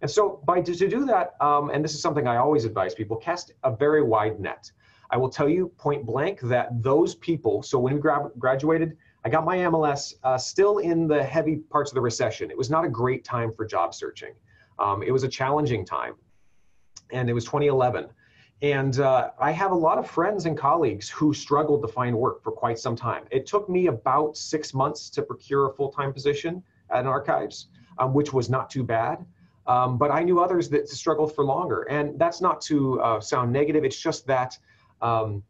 And so, by to, to do that, um, and this is something I always advise people, cast a very wide net. I will tell you point blank that those people. So when we gra- graduated, I got my MLS uh, still in the heavy parts of the recession. It was not a great time for job searching. Um, it was a challenging time, and it was 2011. And uh, I have a lot of friends and colleagues who struggled to find work for quite some time. It took me about six months to procure a full time position at an archives, um, which was not too bad. Um, but I knew others that struggled for longer. And that's not to uh, sound negative, it's just that um,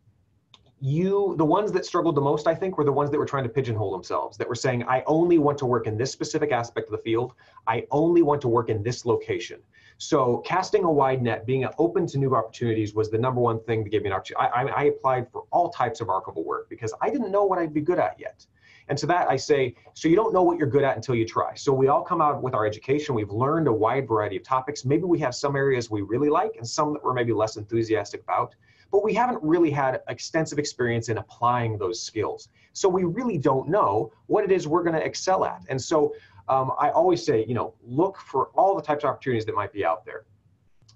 you the ones that struggled the most i think were the ones that were trying to pigeonhole themselves that were saying i only want to work in this specific aspect of the field i only want to work in this location so casting a wide net being open to new opportunities was the number one thing that gave me an opportunity I, I, applied for all types of archival work because i didn't know what i'd be good at yet and to that, I say, so you don't know what you're good at until you try. So we all come out with our education. We've learned a wide variety of topics. Maybe we have some areas we really like and some that we're maybe less enthusiastic about but we haven't really had extensive experience in applying those skills. So we really don't know what it is we're going to excel at. And so um, I always say, you know, look for all the types of opportunities that might be out there.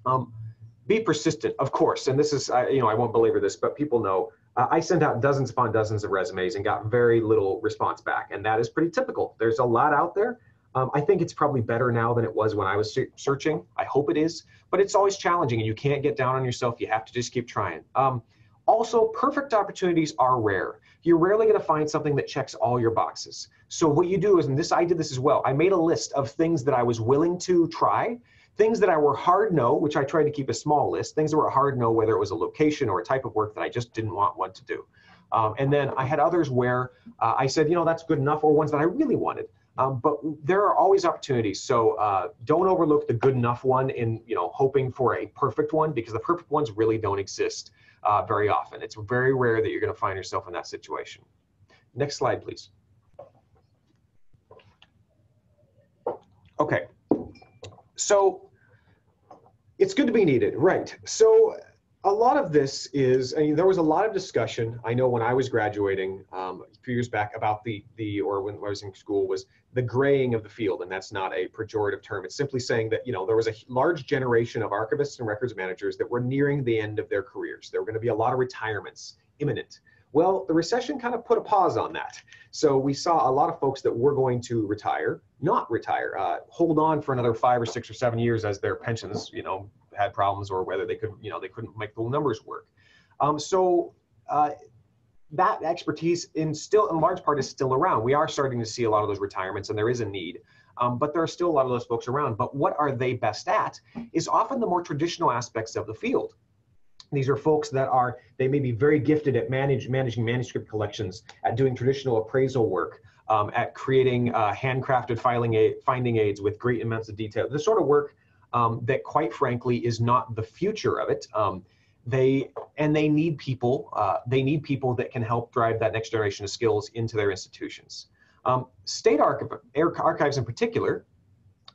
Um, be persistent, of course. And this is, I, you know, I won't belabor this, but people know uh, I sent out dozens upon dozens of resumes and got very little response back. And that is pretty typical. There's a lot out there. Um, I think it's probably better now than it was when I was searching. I hope it is, but it's always challenging and you can't get down on yourself. You have to just keep trying. Um, also, perfect opportunities are rare. You're rarely going to find something that checks all your boxes. So what you do is, and this I did this as well. I made a list of things that I was willing to try, things that I were hard no, which I tried to keep a small list. Things that were hard no, whether it was a location or a type of work that I just didn't want one to do. Um, and then I had others where uh, I said, you know, that's good enough, or ones that I really wanted. Um, but there are always opportunities. So uh, don't overlook the good enough one in you know hoping for a perfect one because the perfect ones really don't exist uh, very often. It's very rare that you're going to find yourself in that situation. Next slide, please. Okay, so it's good to be needed, right? So a lot of this is, I mean, there was a lot of discussion. I know when I was graduating um, a few years back about the the or when I was in school was the graying of the field, and that's not a pejorative term. It's simply saying that you know there was a large generation of archivists and records managers that were nearing the end of their careers. There were going to be a lot of retirements imminent. Well, the recession kind of put a pause on that. So we saw a lot of folks that were going to retire, not retire, uh, hold on for another five or six or seven years as their pensions, you know, had problems or whether they could, you know, they couldn't make the numbers work. Um, so uh, that expertise in still in large part is still around. We are starting to see a lot of those retirements and there is a need. Um, but there are still a lot of those folks around. But what are they best at is often the more traditional aspects of the field. These are folks that are, they may be very gifted at manage, managing manuscript collections, at doing traditional appraisal work, um, at creating uh, handcrafted filing aid, finding aids with great amounts of detail. The sort of work um, that quite frankly is not the future of it. Um, they and they need people. Uh, they need people that can help drive that next generation of skills into their institutions. Um, state archives, in particular,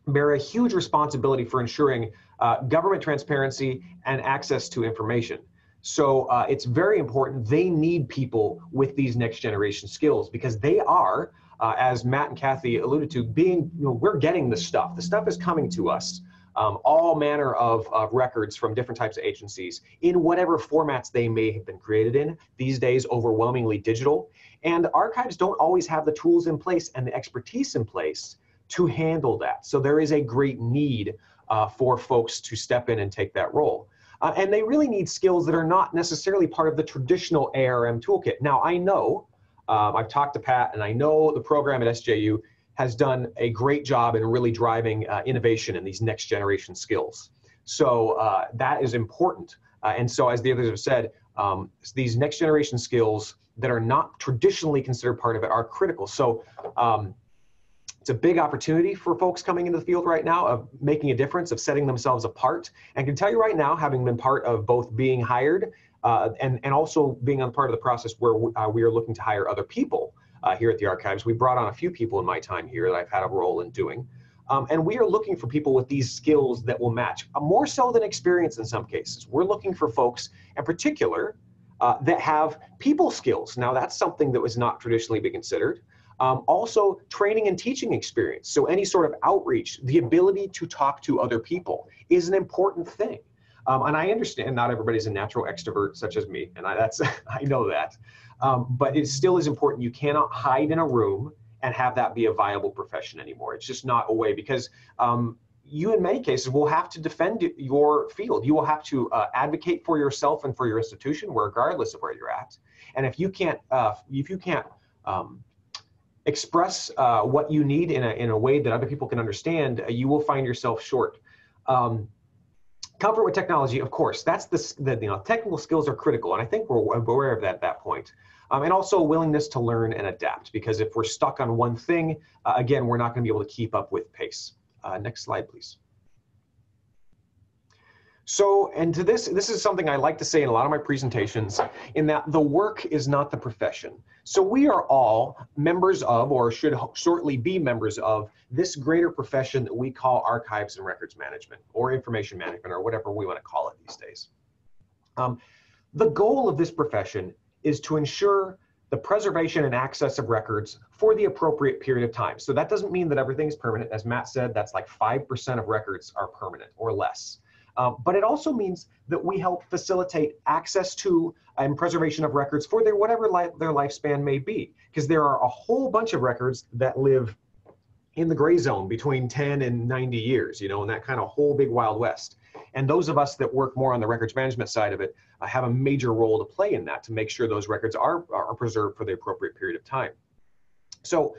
bear a huge responsibility for ensuring uh, government transparency and access to information. So uh, it's very important. They need people with these next generation skills because they are, uh, as Matt and Cathy alluded to, being, you know, we're getting the stuff. The stuff is coming to us um, all manner of, of records from different types of agencies in whatever formats they may have been created in, these days overwhelmingly digital. And archives don't always have the tools in place and the expertise in place to handle that. So there is a great need uh, for folks to step in and take that role. Uh, and they really need skills that are not necessarily part of the traditional ARM toolkit. Now, I know, um, I've talked to Pat, and I know the program at SJU has done a great job in really driving uh, innovation in these next generation skills. So uh, that is important. Uh, and so, as the others have said, um, these next generation skills that are not traditionally considered part of it are critical. So, um, it's a big opportunity for folks coming into the field right now of making a difference, of setting themselves apart. And I can tell you right now, having been part of both being hired uh, and, and also being on part of the process where we, uh, we are looking to hire other people uh, here at the archives. We brought on a few people in my time here that I've had a role in doing. Um, and we are looking for people with these skills that will match, uh, more so than experience in some cases. We're looking for folks in particular uh, that have people skills. Now, that's something that was not traditionally be considered. Um, also, training and teaching experience. So, any sort of outreach, the ability to talk to other people is an important thing. Um, and I understand not everybody's a natural extrovert such as me, and I, that's I know that. Um, but it still is important. You cannot hide in a room and have that be a viable profession anymore. It's just not a way because um, you, in many cases, will have to defend your field. You will have to uh, advocate for yourself and for your institution, regardless of where you're at. And if you can't, uh, if you can't um, express uh, what you need in a, in a way that other people can understand, uh, you will find yourself short. Um, comfort with technology, of course, that's the, the, you know, technical skills are critical. And I think we're aware of that at that point. Um, and also a willingness to learn and adapt, because if we're stuck on one thing, uh, again, we're not gonna be able to keep up with pace. Uh, next slide, please. So, and to this, this is something I like to say in a lot of my presentations, in that the work is not the profession. So we are all members of, or should shortly be members of, this greater profession that we call archives and records management, or information management, or whatever we want to call it these days. Um, the goal of this profession is to ensure the preservation and access of records for the appropriate period of time. So that doesn't mean that everything is permanent. As Matt said, that's like 5% of records are permanent or less. Um, but it also means that we help facilitate access to and preservation of records for their whatever li their lifespan may be, because there are a whole bunch of records that live in the gray zone between 10 and 90 years, you know, in that kind of whole big wild west. And those of us that work more on the records management side of it uh, have a major role to play in that to make sure those records are, are preserved for the appropriate period of time. So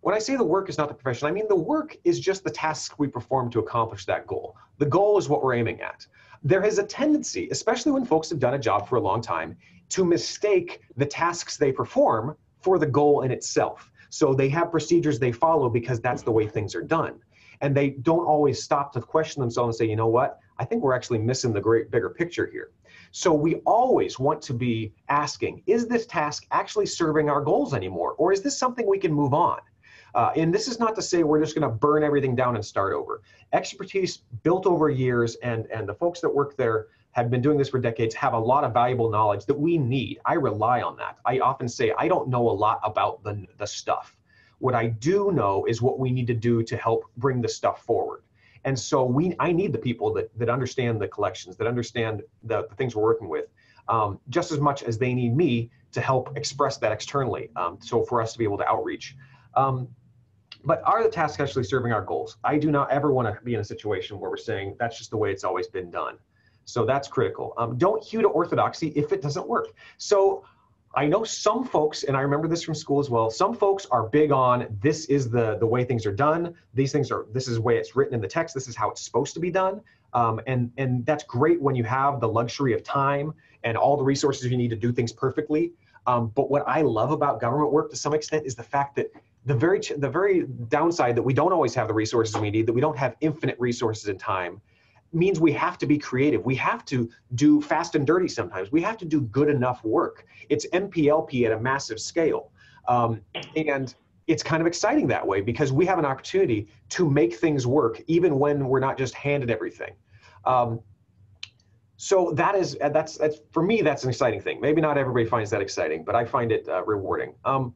when I say the work is not the profession, I mean the work is just the tasks we perform to accomplish that goal. The goal is what we're aiming at. There is a tendency, especially when folks have done a job for a long time, to mistake the tasks they perform for the goal in itself. So they have procedures they follow because that's the way things are done. And they don't always stop to question themselves and say, you know what, I think we're actually missing the great bigger picture here. So we always want to be asking, is this task actually serving our goals anymore? Or is this something we can move on? Uh, and this is not to say we're just going to burn everything down and start over. Expertise built over years, and, and the folks that work there have been doing this for decades, have a lot of valuable knowledge that we need. I rely on that. I often say I don't know a lot about the, the stuff. What I do know is what we need to do to help bring the stuff forward. And so we, I need the people that, that understand the collections, that understand the, the things we're working with, um, just as much as they need me to help express that externally. Um, so for us to be able to outreach. Um, but are the tasks actually serving our goals? I do not ever want to be in a situation where we're saying that's just the way it's always been done. So that's critical. Um, don't hew to orthodoxy if it doesn't work. So I know some folks, and I remember this from school as well. Some folks are big on this is the the way things are done. These things are this is the way it's written in the text. This is how it's supposed to be done. Um, and and that's great when you have the luxury of time and all the resources you need to do things perfectly. Um, but what I love about government work to some extent is the fact that the very the very downside that we don't always have the resources we need that we don't have infinite resources and time means we have to be creative. We have to do fast and dirty sometimes. We have to do good enough work. It's MPLP at a massive scale. Um, and it's kind of exciting that way because we have an opportunity to make things work even when we're not just handed everything. Um, so that is that's that's for me that's an exciting thing. Maybe not everybody finds that exciting but i find it uh, rewarding. Um,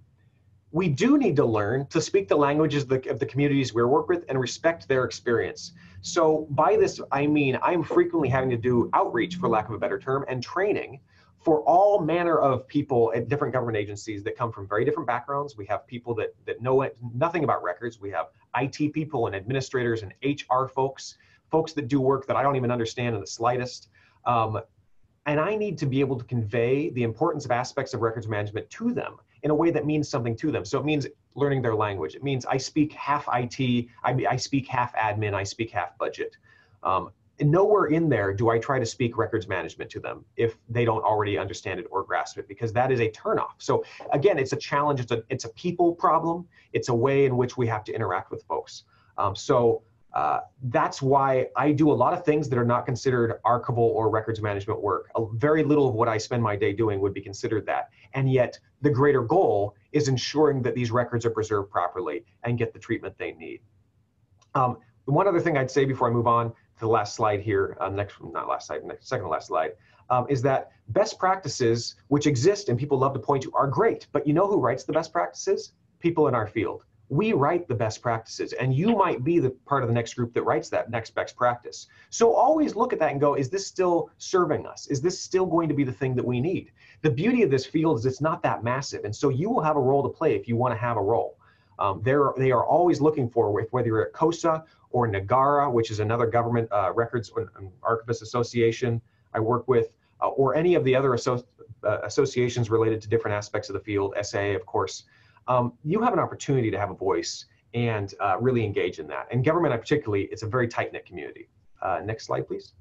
we do need to learn to speak the languages of the, of the communities we work with and respect their experience. So by this, I mean I'm frequently having to do outreach, for lack of a better term, and training for all manner of people at different government agencies that come from very different backgrounds. We have people that, that know nothing about records. We have IT people and administrators and HR folks, folks that do work that I don't even understand in the slightest. Um, and I need to be able to convey the importance of aspects of records management to them in a way that means something to them. So it means learning their language. It means I speak half IT, I, I speak half admin, I speak half budget. Um, and nowhere in there do I try to speak records management to them if they don't already understand it or grasp it, because that is a turnoff. So again, it's a challenge. It's a it's a people problem. It's a way in which we have to interact with folks. Um, so uh, that's why I do a lot of things that are not considered archival or records management work. A, very little of what I spend my day doing would be considered that. And yet, the greater goal is ensuring that these records are preserved properly and get the treatment they need. Um, one other thing I'd say before I move on to the last slide here, uh, next, not last slide, next, second to last slide, um, is that best practices, which exist and people love to point to, are great. But you know who writes the best practices? People in our field we write the best practices and you might be the part of the next group that writes that next best practice. So always look at that and go is this still serving us? Is this still going to be the thing that we need? The beauty of this field is it's not that massive and so you will have a role to play if you want to have a role. Um, they're, they are always looking for whether you're at COSA or NAGARA, which is another government uh, records and archivist association I work with, uh, or any of the other asso uh, associations related to different aspects of the field, SA, of course um, you have an opportunity to have a voice and uh, really engage in that. And government, particularly, it's a very tight knit community. Uh, next slide, please.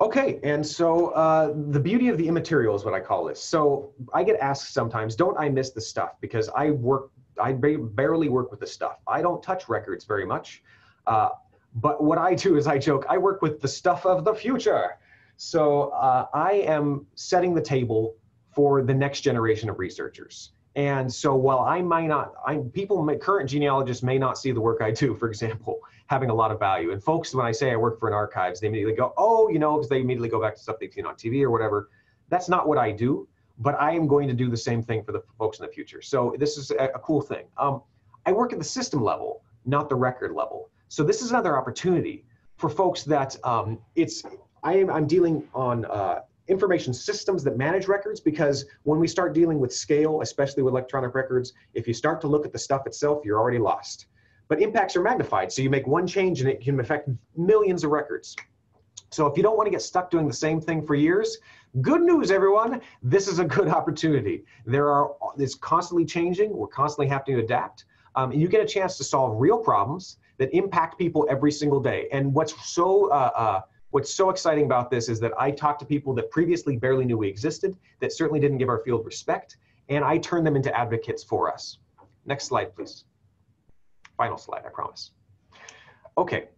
Okay, and so uh, the beauty of the immaterial is what I call this. So I get asked sometimes, don't I miss the stuff? Because I work, I barely work with the stuff. I don't touch records very much. Uh, but what I do is I joke, I work with the stuff of the future. So uh, I am setting the table for the next generation of researchers. And so while I might not, I people, current genealogists may not see the work I do, for example, having a lot of value. And folks, when I say I work for an archives, they immediately go, oh, you know, because they immediately go back to stuff they've seen on TV or whatever. That's not what I do, but I am going to do the same thing for the folks in the future. So this is a, a cool thing. Um, I work at the system level, not the record level. So this is another opportunity for folks that um, it's I am I'm dealing on uh, information systems that manage records because when we start dealing with scale, especially with electronic records, if you start to look at the stuff itself, you're already lost. But impacts are magnified, so you make one change and it can affect millions of records. So if you don't want to get stuck doing the same thing for years, good news, everyone. This is a good opportunity. There are it's constantly changing. We're constantly having to adapt. Um, and you get a chance to solve real problems that impact people every single day. And what's so uh, uh, What's so exciting about this is that I talk to people that previously barely knew we existed, that certainly didn't give our field respect, and I turn them into advocates for us. Next slide, please. Final slide, I promise. Okay,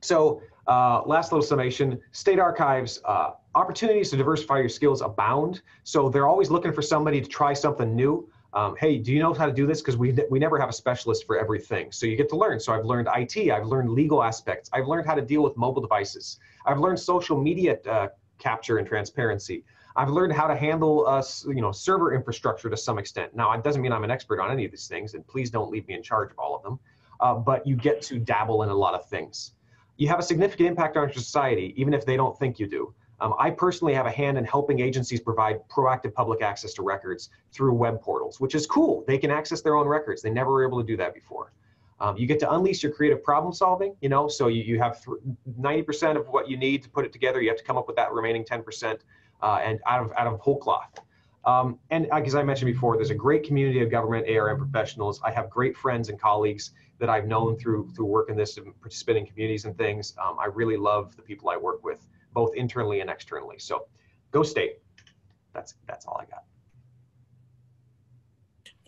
so uh, last little summation, state archives, uh, opportunities to diversify your skills abound. So they're always looking for somebody to try something new um, hey, do you know how to do this? Because we, we never have a specialist for everything. So you get to learn. So I've learned IT, I've learned legal aspects, I've learned how to deal with mobile devices, I've learned social media uh, capture and transparency. I've learned how to handle uh, you know, server infrastructure to some extent. Now, it doesn't mean I'm an expert on any of these things, and please don't leave me in charge of all of them. Uh, but you get to dabble in a lot of things. You have a significant impact on society, even if they don't think you do. Um, I personally have a hand in helping agencies provide proactive public access to records through web portals, which is cool. They can access their own records. They never were able to do that before. Um, you get to unleash your creative problem solving, you know, so you, you have 90% of what you need to put it together. You have to come up with that remaining 10% uh, and out of, out of whole cloth. Um, and as I mentioned before, there's a great community of government ARM professionals. I have great friends and colleagues that I've known through through work in this and participating communities and things. Um, I really love the people I work with both internally and externally. So go state. That's, that's all I got.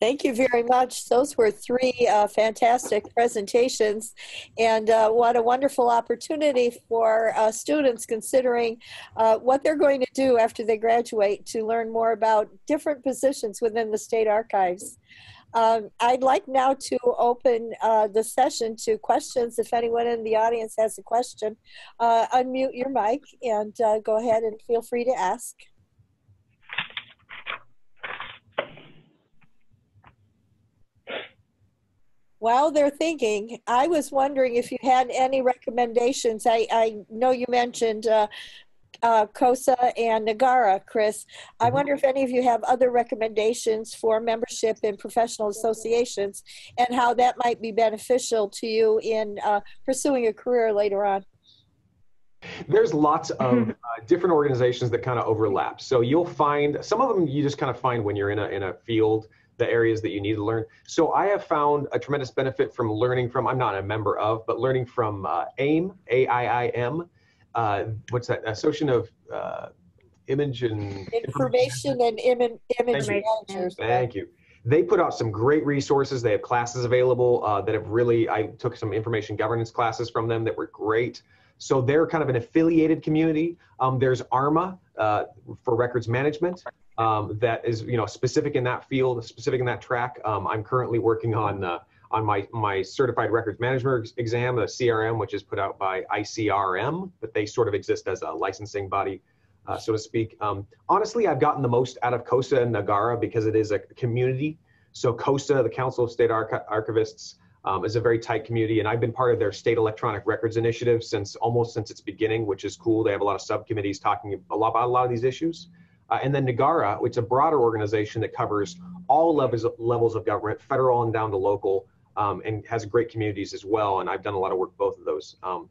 Thank you very much. Those were three uh, fantastic presentations, and uh, what a wonderful opportunity for uh, students considering uh, what they're going to do after they graduate to learn more about different positions within the state archives. Um, I'd like now to open uh, the session to questions. If anyone in the audience has a question, uh, unmute your mic and uh, go ahead and feel free to ask. while they're thinking, I was wondering if you had any recommendations. I, I know you mentioned uh, COSA and Nagara, Chris. I Mhm. wonder if any of you have other recommendations for membership in professional associations and how that might be beneficial to you in uh, pursuing a career later on. There's lots of uh, different organizations that kind of overlap. So you'll find some of them you just kind of find when you're in a in a field the areas that you need to learn. So I have found a tremendous benefit from learning from I'm not a member of, but learning from uh, AIM, A I I M. Uh, what's that? Association of uh, Image and Information and Im- image Thank you. managers. Thank you. They put out some great resources. They have classes available uh, that have really, I took some information governance classes from them that were great. So they're kind of an affiliated community. Um, there's ARMA uh, for records management um, that is, you know, specific in that field, specific in that track. Um, I'm currently working on uh, on my my certified records management exam, a CRM, which is put out by ICRM, but they sort of exist as a licensing body uh, so to speak. Um, honestly, I've gotten the most out of COSA and Nagara because it is a community. So COSA, the Council of State Archi- Archivists, um, is a very tight community, and I've been part of their state electronic records initiative since almost since its beginning, which is cool. They have a lot of subcommittees talking a lot about a lot of these issues. Uh, and then Nagara, which is a broader organization that covers all levels levels of government, federal and down to local, um, and has great communities as well. And I've done a lot of work both of those. Um,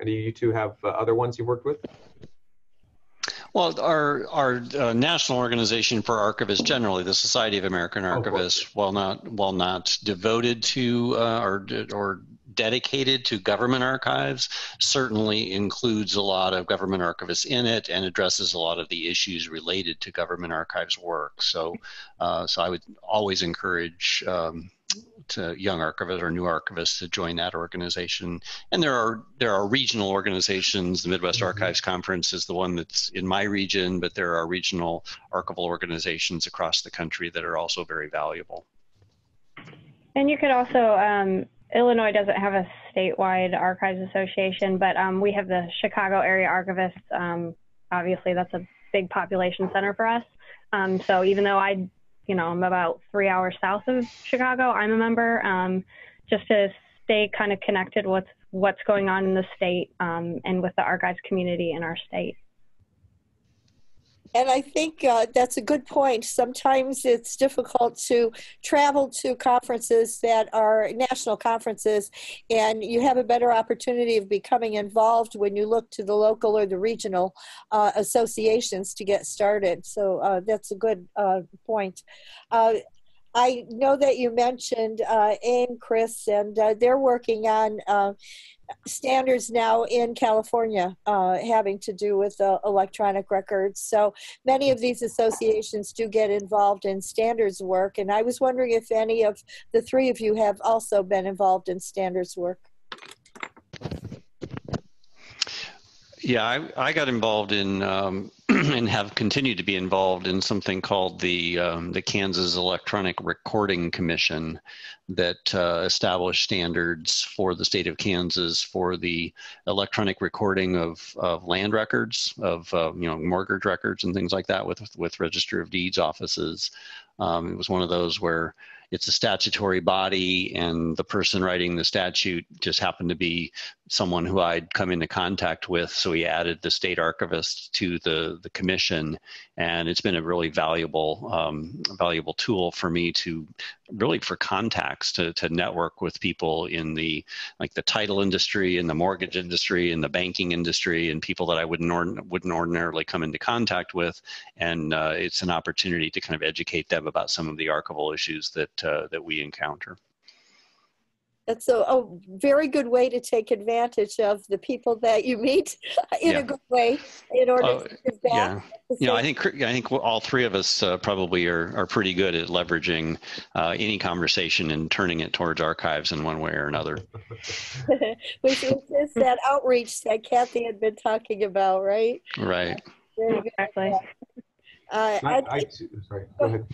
any of you two have uh, other ones you've worked with? Well, our our uh, national organization for archivists generally, the Society of American course. Archivists, while not while not devoted to uh, or or dedicated to government archives, certainly includes a lot of government archivists in it and addresses a lot of the issues related to government archives work. So, uh, so I would always encourage. Um, to young archivists or new archivists to join that organization. And there are there are regional organizations. The Midwest Mhm. Archives Conference is the one that's in my region, but there are regional archival organizations across the country that are also very valuable. And you could also, um, Illinois doesn't have a statewide archives association, but um, we have the Chicago area archivists. Um, obviously, that's a big population center for us. Um, so even though I, you know, I'm about three hours south of Chicago, I'm a member. Um, just to stay kind of connected with what's going on in the state um, and with the archives community in our state. And I think uh, that's a good point. Sometimes it's difficult to travel to conferences that are national conferences, and you have a better opportunity of becoming involved when you look to the local or the regional uh, associations to get started. So uh, that's a good uh, point. I know that you mentioned uh, AIM, Chris, and uh, they're working on uh, standards now in California uh, having to do with uh, electronic records. So many of these associations do get involved in standards work, and I was wondering if any of the three of you have also been involved in standards work. Yeah, I, I got involved in um, and have continued to be involved in something called the um, the Kansas Electronic Recording Commission that uh, established standards for the state of Kansas for the electronic recording of, of land records, of uh, you know mortgage records and things like that with with Register of Deeds offices. Um, it was one of those where it's a statutory body and the person writing the statute just happened to be someone who I'd come into contact with. So he added the state archivist to the, the commission. And it's been a really valuable, um, valuable tool for me to really for contacts to, to network with people in the, like the title industry and the mortgage industry and the banking industry and people that I wouldn't, or, wouldn't ordinarily come into contact with. And uh, it's an opportunity to kind of educate them about some of the archival issues that, uh, that we encounter. That's a, a very good way to take advantage of the people that you meet in Yeah. a good way in order Oh, to give back. Yeah. at the You know, I think I think all three of us uh, probably are, are pretty good at leveraging uh, any conversation and turning it towards archives in one way or another. Which is is that outreach that Cathy had been talking about, right? Right. Exactly. Uh, I, I, I sorry, go ahead.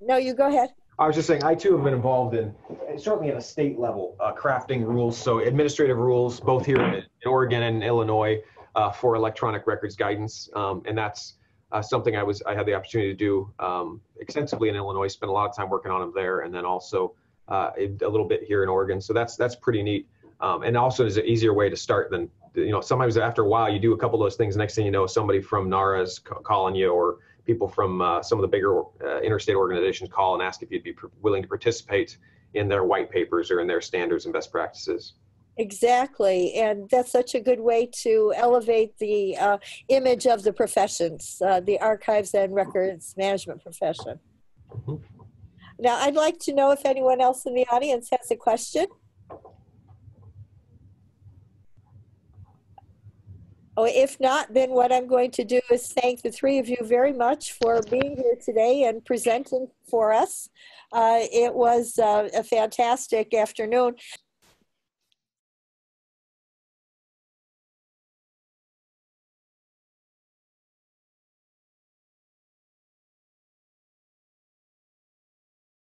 no, you go ahead. I was just saying, I too have been involved in, certainly at a state level, uh, crafting rules. So administrative rules, both here in Oregon and Illinois, uh, for electronic records guidance. Um, and that's uh, something I was, I had the opportunity to do um, extensively in Illinois, spent a lot of time working on them there. And then also uh, a, little bit here in Oregon. So that's that's pretty neat. Um, and also is an easier way to start than you know. Sometimes after a while, you do a couple of those things. Next thing you know, somebody from NARA is calling you, or people from uh, some of the bigger uh, interstate organizations call and ask if you'd be willing to participate in their white papers or in their standards and best practices. Exactly, and that's such a good way to elevate the uh, image of the professions, uh, the archives and records management profession. Mm-hmm. Now, I'd like to know if anyone else in the audience has a question. Oh, if not, then what I'm going to do is thank the three of you very much for being here today and presenting for us. Uh, it was uh, a fantastic afternoon.